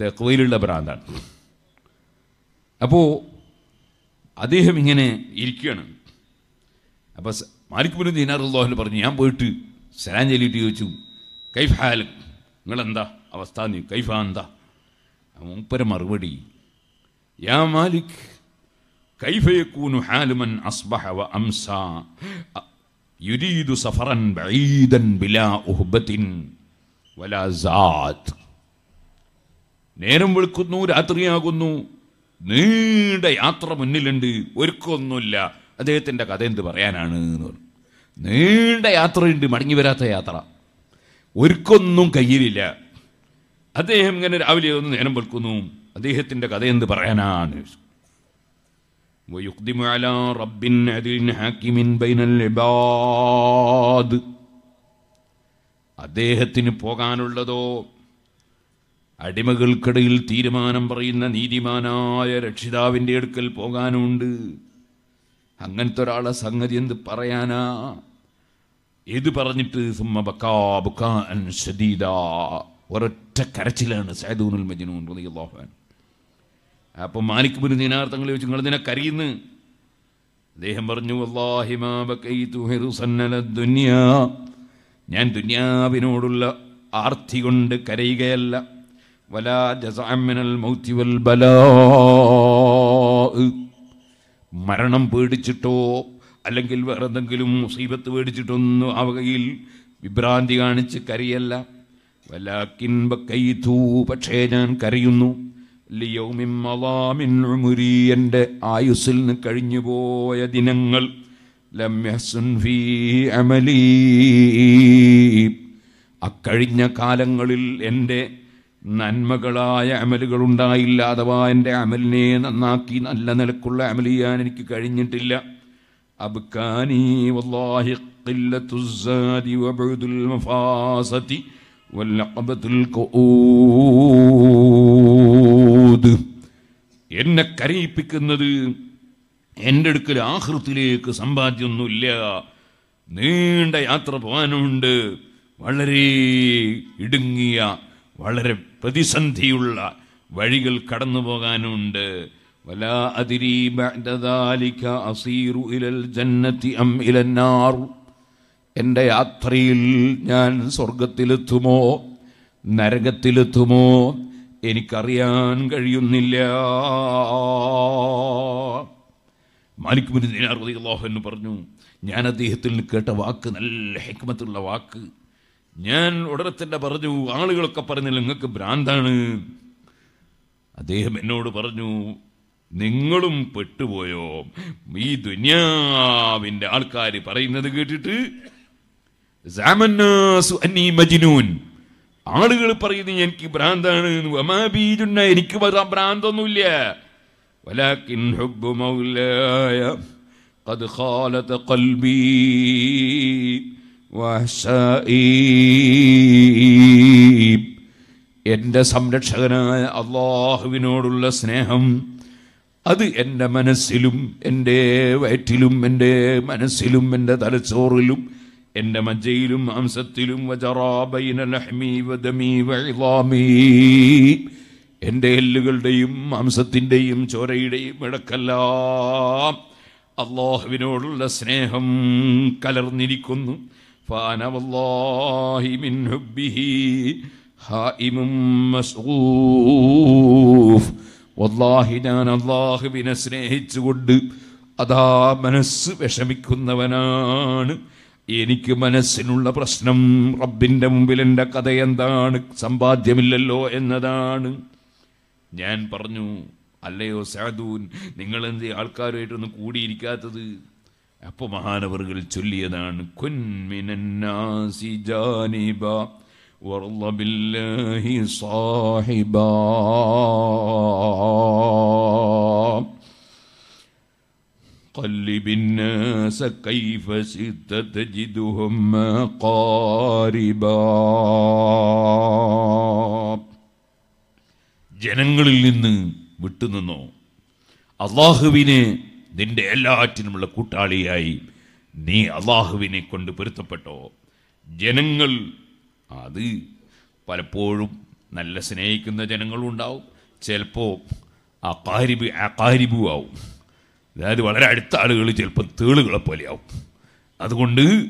തെക്കുവയിലുള്ള ഭ്രാന്താണ്. അപ്പോൾ അദ്ദേഹം ഇങ്ങനെ ഇരിക്കുകയാണ്. അപ്പോൾ മാലിക്കുബിന് ദീനാറുല്ലാഹിൽ പറഞ്ഞു ഞാൻ പോയിട്ട് സലാം ചോദിച്ചു കൈഫ് നിങ്ങളെന്താ അവസ്ഥ? നീ കൈഫ എന്താ? മൂപ്പര മറുപടി യാ മാലിക് കൈഫയക്കൂനു ഹാലുമൻ അസ്ബഹ വ അംസ. യുരീദു സഫറൻ ബഈദൻ ബിലാ ഉഹ്ബത്തിൻ വലാ സാത്ത് നേരം വെളുക്കുന്നു രാത്രിയാകുന്നു. നീണ്ട യാത്ര മുന്നിലുണ്ട്. ഒരുക്കൊന്നുമില്ല. അദ്ദേഹത്തിന്റെ കഥ എന്ത് പറയാനാണ് എന്ന് പറഞ്ഞു. നീണ്ട യാത്രയുണ്ട് മടങ്ങി വരാത്ത യാത്ര. ഒരുക്കൊന്നും കയ്യിലില്ല. അദ്ദേഹം ഇങ്ങനെ രാവിലെ ഒന്ന് നേരം വെളുക്കുന്നു. അദ്ദേഹത്തിന്റെ കഥ എന്ത് പറയാനാണ്? ويقدم على رب عدل حاكم بين العباد അദ്ദേഹത്തിന് പോകാനുള്ളതോ അടിമകൾക്കിടയിൽ തീരുമാനം പറയുന്ന നീതിമാനായ രക്ഷിതാവിൻ്റെ അടുക്കൽ പോകാനുണ്ട് അങ്ങനത്തെ ഒരാളെ സംഗതി എന്ത് പറയാനാ ഇത് പറഞ്ഞിട്ട് സുമ്മ ബക്കാ ബുക്കാൻ ശദീദ ഒരൊറ്റ കരച്ചിലാണ് സൈദൂനുൽ മജ്നൂൻ റളിയല്ലാഹു അൻഹു അപ്പം മാലിക് ബിൻ ദിനാർ തങ്ങൾ നിങ്ങൾ ഇതിനെ കരയുന്നു? അദ്ദേഹം പറഞ്ഞു "വല്ലാഹി മാ ബകൈതു ദുനിയാ." ഞാൻ ദുന്യാവിനോടുള്ള ആർത്തി കൊണ്ട് കരയുകയല്ല. വലാ ജസാമിനൽ മിനൽ മൗതി വൽ ബലാ. മരണം പേടിച്ചിട്ടോ അല്ലെങ്കിൽ വേറെ എന്തെങ്കിലും മുസീബത്ത് പേടിച്ചിട്ടൊന്നും ആ വകയിൽ വിഭ്രാന്തി കാണിച്ച് കരയല്ല. വലാക്കിൻ ബക്കൈ പക്ഷേ ഞാൻ കരയുന്നു. ലിയൗമിമ്മലാമിന്നുമുരി എന്റെ ആയുസ്സിൽ നിന്ന് കഴിഞ്ഞുപോയ ദിനങ്ങൾ. അക്കഴിഞ്ഞ കാലങ്ങളിൽ എന്റെ നന്മകളായ അമലുകളുണ്ടായില്ല അഥവാ എന്റെ അമലിനെ നന്നാക്കി നല്ല നിലക്കുള്ള അമൽ ചെയ്യാൻ എനിക്ക് കഴിഞ്ഞിട്ടില്ല. അബ്കാനി വല്ലാഹി ഖില്ലത്തുസ്സാദി വബഉദുൽ മഫാസതി ദാവൂദ് എന്നെ കരയിപ്പിക്കുന്നത്? എന്റെ അടുക്കൽ ആഹൃത്തിലേക്ക് സമ്പാദ്യമൊന്നുമില്ല. നീണ്ട യാത്ര പോകാനുമുണ്ട് വളരെ ഇടുങ്ങിയ വളരെ പ്രതിസന്ധിയുള്ള വഴികൾ കടന്നു പോകാനുണ്ട്. വലാ അതിരി അസീറു ഇലൽ ജന്നത്തി അം ഇലന്നാർ എന്റെ യാത്രയിൽ ഞാൻ സ്വർഗത്തിലെത്തുമോ നരകത്തിലെത്തുമോ? എനിക്കറിയാൻ കഴിയുന്നില്ല. മാലിക് ബിൻ റളിയല്ലാഹു അൻഹു പറഞ്ഞു ഞാൻ അദ്ദേഹത്തിൽ നിന്ന് കേട്ട വാക്ക് നല്ല ഹെക്മത്തുള്ള വാക്ക്. ഞാൻ ഉടനെ തന്നെ പറഞ്ഞു ആളുകളൊക്കെ പറഞ്ഞില്ല നിങ്ങൾക്ക് ഭ്രാന്താണ്. അദ്ദേഹം എന്നോട് പറഞ്ഞു നിങ്ങളും പെട്ടുപോയോ? ഈ ദുനിയാവിന്റെ ആൾക്കാർ പറയുന്നത് കേട്ടിട്ട് മജ്നൂൻ. ആളുകൾ പറയുന്നത് എനിക്ക് ഭ്രാന്താണ് വമാബീജുന്ന എനിക്ക് ഭ്രാ- ഭ്രാന്തൊന്നുമില്ല ولكن حب مولاي قد خالت قلبي وأحسائي എൻ്റെ സംരക്ഷകനായ അള്ളാഹുവിനോടുള്ള സ്നേഹം അത് എൻ്റെ മനസ്സിലും എൻ്റെ വയറ്റിലും എൻ്റെ മനസ്സിലും എൻ്റെ തലച്ചോറിലും എന്റെ മജ്ജയിലും മാംസത്തിലും എന്റെ എല്ലുകളുടെയും മാംസത്തിന്റെയും ചോരയുടെയും ഇടക്കെല്ലാം അള്ളാഹുവിനോടുള്ള സ്നേഹം കലർന്നിരിക്കുന്നു. ഞാൻ അള്ളാഹുവിനെ സ്നേഹിച്ചുകൊണ്ട് അതാ മനസ്സ് വിഷമിക്കുന്നവനാണ്. എനിക്ക് മനസ്സിനുള്ള പ്രശ്നം റബ്ബിന്റെ മുമ്പിൽ എന്റെ കഥ എന്താണ്? സമ്പാദ്യമില്ലല്ലോ എന്നതാണ്. ഞാൻ പറഞ്ഞു അല്ലയോ സാധൂൻ നിങ്ങൾ എന്ത് ആൾക്കാരുമായിട്ടൊന്നും കൂടിയിരിക്കാത്തത്? അപ്പൊ മഹാനവറുകൾ ചൊല്ലിയതാണ് സാഹിബാ. قلب الناس كيف شئت تجدهم قاربا ജനങ്ങളിൽ നിന്ന് വിട്ടുനിന്നോ അള്ളാഹുവിനെ നിന്റെ എല്ലാറ്റിനുമുള്ള കൂട്ടാളിയായി നീ അള്ളാഹുവിനെ കൊണ്ട് പൊരുത്തപ്പെട്ടോ ജനങ്ങൾ അത് പലപ്പോഴും നല്ല സ്നേഹിക്കുന്ന ജനങ്ങളും ഉണ്ടാവും ചിലപ്പോൾ അക്കാരിബ് അക്കാരിബും ആവും അതായത് വളരെ അടുത്ത ആളുകൾ ചിലപ്പോൾ തേളുകളെ പോലെയാവും. അതുകൊണ്ട്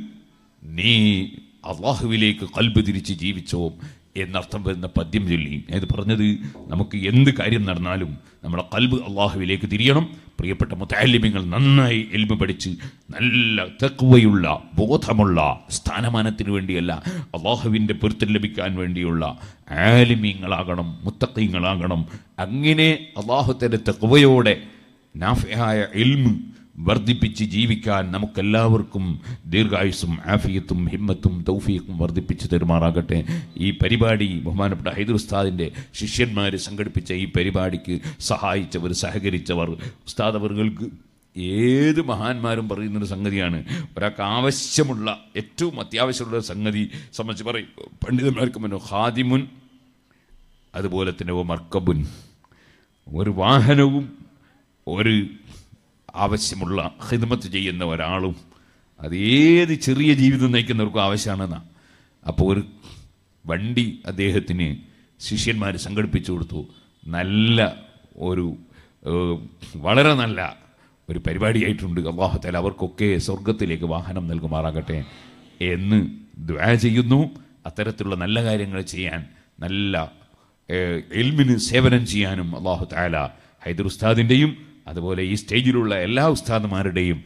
നീ അള്ളാഹുവിലേക്ക് കൽബ് തിരിച്ച് ജീവിച്ചോ എന്നർത്ഥം വരുന്ന പദ്യം ചൊല്ലി. അത് പറഞ്ഞത് നമുക്ക് എന്ത് കാര്യം നടന്നാലും നമ്മുടെ കൽബ് അള്ളാഹുവിലേക്ക് തിരിയണം. പ്രിയപ്പെട്ട മുത്താലിമ്യങ്ങൾ നന്നായി എൽബ് പഠിച്ച് നല്ല തെക്കുവയുള്ള ബോധമുള്ള സ്ഥാനമാനത്തിന് വേണ്ടിയല്ല അള്ളാഹുവിന്റെ പൊരുത്തം ലഭിക്കാൻ വേണ്ടിയുള്ള ആലിമ്യങ്ങളാകണം മുത്തക്കയങ്ങളാകണം അങ്ങനെ അള്ളാഹുത്തിന്റെ തെക്കുവയോടെ നാഫയായ ഇൽമ് വർദ്ധിപ്പിച്ച് ജീവിക്കാൻ നമുക്കെല്ലാവർക്കും ദീർഘായുസും ആഫിയത്തും ഹിമ്മത്തും തൗഫീഖും വർദ്ധിപ്പിച്ച് തരുമാറാകട്ടെ. ഈ പരിപാടി ബഹുമാനപ്പെട്ട ഹൈദർ ഉസ്താദിന്റെ ശിഷ്യന്മാർ സംഘടിപ്പിച്ച ഈ പരിപാടിക്ക് സഹായിച്ചവർ സഹകരിച്ചവർ ഉസ്താദ് അവർക്ക് ഏത് മഹാന്മാരും പറയുന്നൊരു സംഗതിയാണ്. ഒരാൾക്ക് ആവശ്യമുള്ള ഏറ്റവും അത്യാവശ്യമുള്ള സംഗതി സംബന്ധിച്ച് പറയും പണ്ഡിതന്മാർക്ക് മുന്നോ ഹാദിമുൻ അതുപോലെ തന്നെ മർക്കബുൻ ഒരു വാഹനവും ഒരു ആവശ്യമുള്ള ഹിദ്മത്ത് ചെയ്യുന്ന ഒരാളും അത് ഏത് ചെറിയ ജീവിതം നയിക്കുന്നവർക്കും ആവശ്യമാണെന്നാ. അപ്പോൾ ഒരു വണ്ടി അദ്ദേഹത്തിന് ശിഷ്യന്മാർ സംഘടിപ്പിച്ചു കൊടുത്തു. നല്ല ഒരു വളരെ നല്ല ഒരു പരിപാടിയായിട്ടുണ്ട്. അവാഹത്തിൽ അവർക്കൊക്കെ സ്വർഗത്തിലേക്ക് വാഹനം നൽകുമാറാകട്ടെ എന്ന് ദ്വാ ചെയ്യുന്നു. അത്തരത്തിലുള്ള നല്ല കാര്യങ്ങൾ ചെയ്യാൻ നല്ല എൽമിന് സേവനം ചെയ്യാനും അള്ളാഹു താല ഹൈദർ ഉസ്താദിന്റെയും അതുപോലെ ഈ സ്റ്റേജിലുള്ള എല്ലാ ഉസ്താദുമാരുടെയും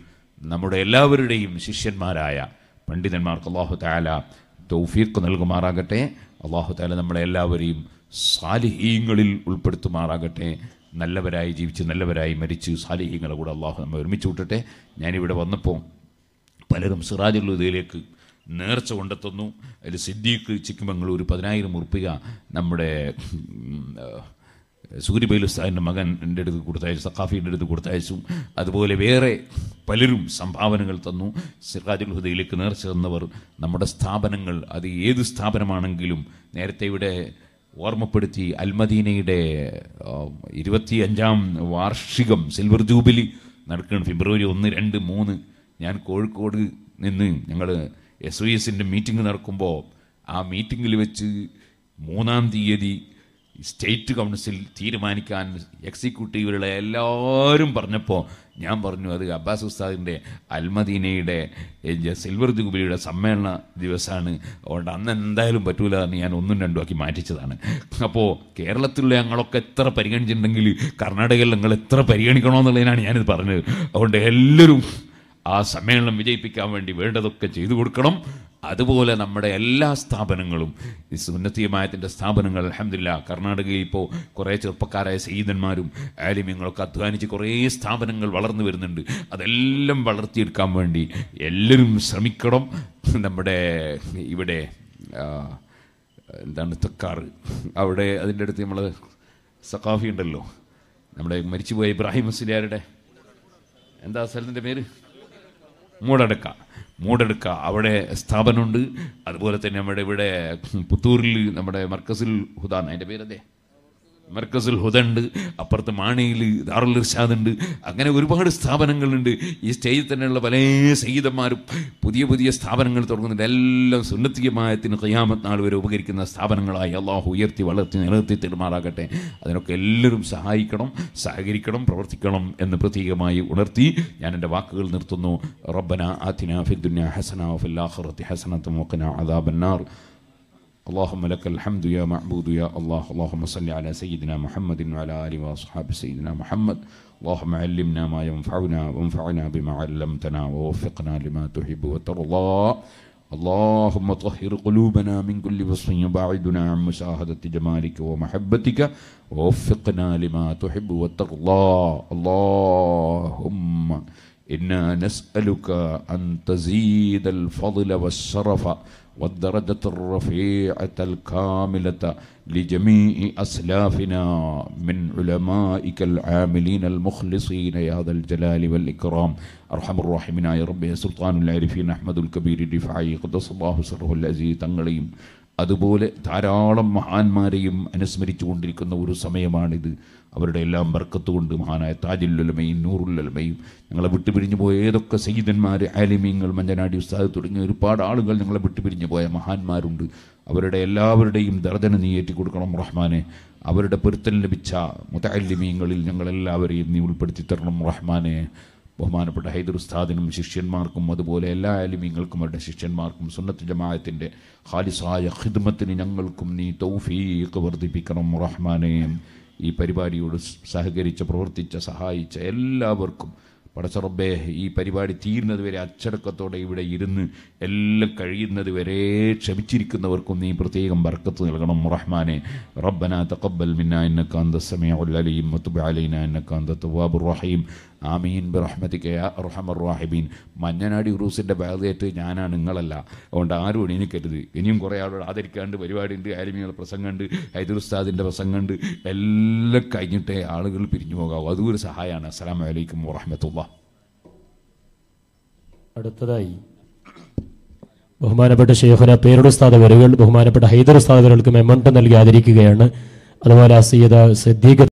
നമ്മുടെ എല്ലാവരുടെയും ശിഷ്യന്മാരായ പണ്ഡിതന്മാർക്ക് അള്ളാഹു താല തൗഫീഖ് നൽകുമാറാകട്ടെ. അള്ളാഹു താല നമ്മളെ എല്ലാവരെയും സാലിഹീങ്ങളിൽ ഉൾപ്പെടുത്തുമാറാകട്ടെ. നല്ലവരായി ജീവിച്ച് നല്ലവരായി മരിച്ച് സാലിഹീങ്ങളെ കൂടെ അള്ളാഹു നമ്മൾ ഒരുമിച്ച് വിട്ടട്ടെ ഞാനിവിടെ വന്നപ്പോൾ പലരും സിറാജുള്ളതിലേക്ക് നേർച്ച കൊണ്ടെത്തുന്നു. അതിൽ സിദ്ദീഖ് ചിക്കമംഗളൂർ പതിനായിരം ഉറുപ്പിക നമ്മുടെ ആ, ഉസ്താദിന്റെ മകൻ എന്റെ അടുത്ത് കൊടുത്തയച്ചു സഖാഫിയുടെ അടുത്ത് കൊടുത്തയച്ചു. അതുപോലെ വേറെ പലരും സംഭാവനകൾ തന്നു. സിറാജുൽ ഹുദയിലേക്ക് നേർച്ച തന്നവർ നമ്മുടെ സ്ഥാപനങ്ങൾ അത് ഏത് സ്ഥാപനമാണെങ്കിലും നേരത്തെ ഇവിടെ ഓർമ്മപ്പെടുത്തി അൽമദീനയുടെ ഇരുപത്തി അഞ്ചാം വാർഷികം സിൽവർ ജൂബിലി നടക്കുകയാണ്. ഫെബ്രുവരി ഒന്ന് രണ്ട് മൂന്ന് ഞാൻ കോഴിക്കോട് നിന്ന് ഞങ്ങൾ എസ് ഒ എസിന്റെ മീറ്റിംഗ് നടക്കുമ്പോൾ ആ മീറ്റിങ്ങിൽ വെച്ച് മൂന്നാം തീയതി സ്റ്റേറ്റ് കൗൺസിൽ തീരുമാനിക്കാൻ എക്സിക്യൂട്ടീവുകളെ എല്ലാവരും പറഞ്ഞപ്പോൾ ഞാൻ പറഞ്ഞു അത് അബ്ബാസ് ഉസ്താദിന്റെ അൽമദീനയുടെ സിൽവർ ജൂബിലിയുടെ സമ്മേളന ദിവസമാണ് അതുകൊണ്ട് അന്ന് എന്തായാലും പറ്റൂല എന്ന് ഞാൻ ഒന്നും രണ്ടും ആക്കി മാറ്റിച്ചതാണ്. അപ്പോൾ കേരളത്തിലുള്ള ഞങ്ങളൊക്കെ എത്ര പരിഗണിച്ചിട്ടുണ്ടെങ്കിൽ കർണാടകയിൽ ഞങ്ങൾ എത്ര പരിഗണിക്കണമെന്നുള്ളതിനാണ് ഞാനിത് പറഞ്ഞത്. അതുകൊണ്ട് എല്ലാവരും ആ സമ്മേളനം വിജയിപ്പിക്കാൻ വേണ്ടി വേണ്ടതൊക്കെ ചെയ്തു കൊടുക്കണം. അതുപോലെ നമ്മുടെ എല്ലാ സ്ഥാപനങ്ങളും ഈ സുന്നത്തിയമായത്തിന്റെ സ്ഥാപനങ്ങൾ അലഹമില്ല കർണാടകയിൽ ഇപ്പോൾ കുറേ ചെറുപ്പക്കാരായ സയ്യിദന്മാരും ആലിമ്യങ്ങളൊക്കെ അധ്വാനിച്ച് കുറേ സ്ഥാപനങ്ങൾ വളർന്നു വരുന്നുണ്ട്. അതെല്ലാം വളർത്തിയെടുക്കാൻ വേണ്ടി എല്ലാവരും ശ്രമിക്കണം. നമ്മുടെ ഇവിടെ എന്താണ് തക്കാർ അവിടെ അതിന്റെ അടുത്ത് നമ്മൾ സഖാഫി ഉണ്ടല്ലോ. നമ്മുടെ മരിച്ചുപോയ ഇബ്രാഹിം മുസ്ലിയാരുടെ എന്താ സ്ഥലത്തിന്റെ പേര്? മൂടടുക്ക. മൂടടുക്ക. അവിടെ സ്ഥാപനമുണ്ട്. അതുപോലെ തന്നെ നമ്മുടെ ഇവിടെ പുത്തൂരിൽ നമ്മുടെ മർക്കസിൽ ഹുദാൻ അതിന്റെ പേരല്ലേ മർക്കസുൽ ഹുദണ്ട് അപ്പുറത്ത് മാണിയിൽ ദാറുൽ ഇർഷാദ് ഉണ്ട് അങ്ങനെ ഒരുപാട് സ്ഥാപനങ്ങളുണ്ട്. ഈ സ്റ്റേജിൽ തന്നെയുള്ള പല സംഗീതന്മാരും പുതിയ പുതിയ സ്ഥാപനങ്ങൾ തുടങ്ങുന്നുണ്ട്. എല്ലാം സുന്നത്തിയമായത്തിന് കയ്യാമത്ത് നാൾ വരെ ഉപകരിക്കുന്ന സ്ഥാപനങ്ങളായി അള്ളാഹു ഉയർത്തി വളർത്തി നിലനിർത്തി തെരുമാറാകട്ടെ അതിനൊക്കെ എല്ലാവരും സഹായിക്കണം സഹകരിക്കണം പ്രവർത്തിക്കണം എന്ന് പ്രത്യേകമായി ഉണർത്തി ഞാൻ എന്റെ വാക്കുകൾ നിർത്തുന്നു. റബ്ബന ആത്തിന ഫിദ്ദുന്യ ഹസന ഹസനത്തും വഖിനാ അദാബന്നാർ اللهم لك الحمد يا معبود يا الله. اللهم صل على سيدنا محمد وعلى آله وأصحاب سيدنا محمد. اللهم علمنا ما ينفعنا وانفعنا بما علمتنا ووفقنا لما تحب وترضى. اللهم طهر قلوبنا من كل وصف يباعدنا عن مشاهدة جمالك ومحبتك ووفقنا لما تحب وترضى. اللهم إنا نسألك أن تزيد الفضل والشرف والدرجة الرفيعة الكاملة لجميع أسلافنا من علمائك العاملين المخلصين يا ذا الجلال والإكرام أرحم الراحمين يا رب يا سلطان العارفين أحمد الكبير الرفاعي قدس الله سره العزيز തങ്ങളെയും അതുപോലെ ധാരാളം മഹാന്മാരെയും അനുസ്മരിച്ചു കൊണ്ടിരിക്കുന്ന ഒരു സമയമാണിത് അവരുടെ എല്ലാം ബർക്കത്ത് കൊണ്ട് മഹാനായ താജുല്ലുലമയും നൂറുല്ലമയും ഞങ്ങളെ വിട്ടുപിരിഞ്ഞു പോയ ഏതൊക്കെ സയ്യിദന്മാർ ആലിമീങ്ങൾ മഞ്ഞനാടി ഉസ്താദ് തുടങ്ങിയ ഒരുപാട് ആളുകൾ ഞങ്ങളെ വിട്ടുപിരിഞ്ഞു പോയ മഹാന്മാരുണ്ട്. അവരുടെ എല്ലാവരുടെയും ദർജന നീ കൊടുക്കണം റഹ്മാനെ. അവരുടെ പൊരുത്തൽ ലഭിച്ച മുത്തല്ലിമീങ്ങളിൽ ഞങ്ങളെല്ലാവരെയും നീ ഉൾപ്പെടുത്തി തരണം റഹ്മാനെ. ബഹുമാനപ്പെട്ട ഹൈദർ ഉസ്താദിനും ശിഷ്യന്മാർക്കും അതുപോലെ എല്ലാ ആലിമീങ്ങൾക്കും അവരുടെ ശിഷ്യന്മാർക്കും സുന്നത്ത് ജമാഅത്തിന്റെ ഖാലിസായ ഖിദ്മത്തിന് ഞങ്ങൾക്കും നീ തൗഫീഖ് വർദ്ധിപ്പിക്കണം റഹ്മാനെ. ഈ പരിപാടിയോട് സഹകരിച്ച് പ്രവർത്തിച്ച സഹായിച്ച എല്ലാവർക്കും പടച്ചറബേ ഈ പരിപാടി തീരുന്നത് വരെ അച്ചടക്കത്തോടെ ഇവിടെ ഇരുന്ന് എല്ലാം കഴിയുന്നത് വരെ ക്ഷമിച്ചിരിക്കുന്നവർക്കും നീ പ്രത്യേകം ബർക്കത്ത് നൽകണം. റഹ്മാനെ റബ്ബന തഖബ്ബൽ മിന്ന ഇന്നക അന്ത അലീം വതുബ് അലൈന ഇന്നക അന്ത റഹീം. ആമീൻ ബിറഹ്മതിക യാ അർഹമർ റാഹിബീൻ. മഞ്ഞനാടി ഉറൂസിന്റെ ബാധയേറ്റ് ഞാനാണ് നിങ്ങളല്ല. അതുകൊണ്ട് ആരും എണീക്കരുത്. ഇനിയും കുറേ ആളോട് ആദരിക്കാണ്ട് പരിപാടിയുണ്ട് ആലിമികളുടെ പ്രസംഗമുണ്ട് പ്രസംഗം പ്രസംഗമുണ്ട്. എല്ലാം കഴിഞ്ഞിട്ടേ ആളുകൾ പിരിഞ്ഞു പോകാവൂ. അതും ഒരു സഹായമാണ് അസ്സലാമു വലൈക്കും വറഹമത്തുള്ള. അടുത്തതായി ബഹുമാനപ്പെട്ട ഷെയ്ഖുന പേരുടെ ഉസ്താദ് വരകൾ ബഹുമാനപ്പെട്ട ഹൈദർ ഉസ്താദ് വരകൾക്ക് മെമ്മണ്ട് നൽകി ആദരിക്കുകയാണ്. അതുപോലെ അസീദ സിദ്ദീഖ്